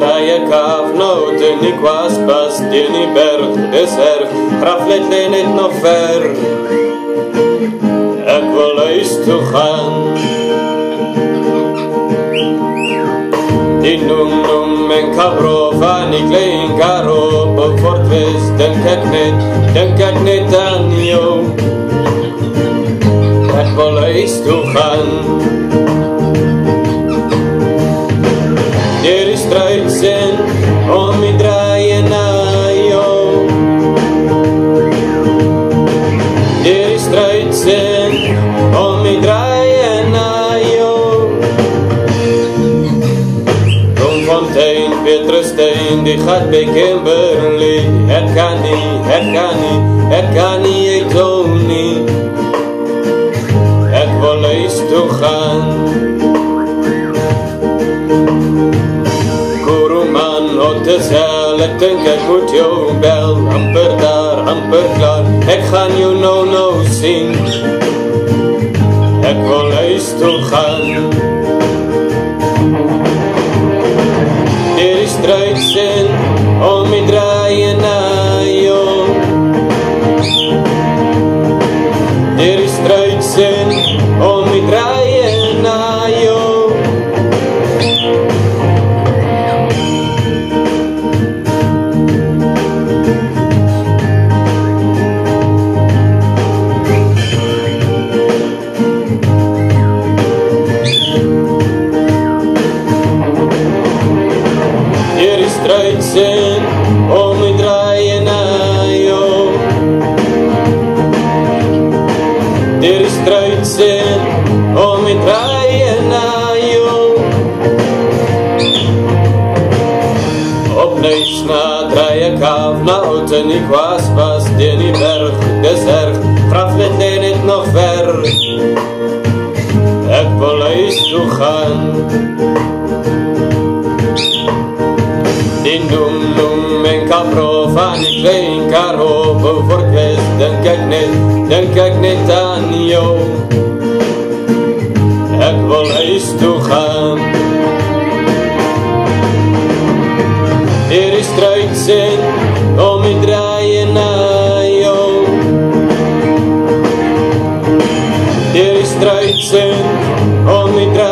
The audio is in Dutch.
Traia e cafno, dyni gwasbas, dyni berth, deserf, raflet lenit no fer. Ac fel eis tuchan. Din num num en cabro, fani glein caro, po fortwes, den cagnet, den cagnet anio. Ac fel eis tuchan. Ac fel eis tuchan. Sien, om die draai na jou Deur die struid sien, om die draai na jou Bloemfontein, Petrusstein, die gaat bij Kimberley. Het kan niet, het kan niet, het kan niet, ik doe niet. Ik wil eens toe. Denk ik moet jou bel. Amper daar, amper klaar, ik ga jou nou nou zien. Ik wil eens toe gaan. Er is struiksen om me draaien naar jou. Er is struiksen om me draaien sin om en draai na jou Deur die struit sin om en draai na jou Op niks na draai ek af na oud en ek was pas deur die berg dis erg Graf met en het nog ver. Ek wil huis toe gaan dum en kapro van die klein karo Voor het west denk ik net, denk ik net aan jou. Ik wil huis toe gaan Er is struiksen om me draaien naar jou. Er is struiksen om me draaien